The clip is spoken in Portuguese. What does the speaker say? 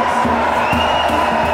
Música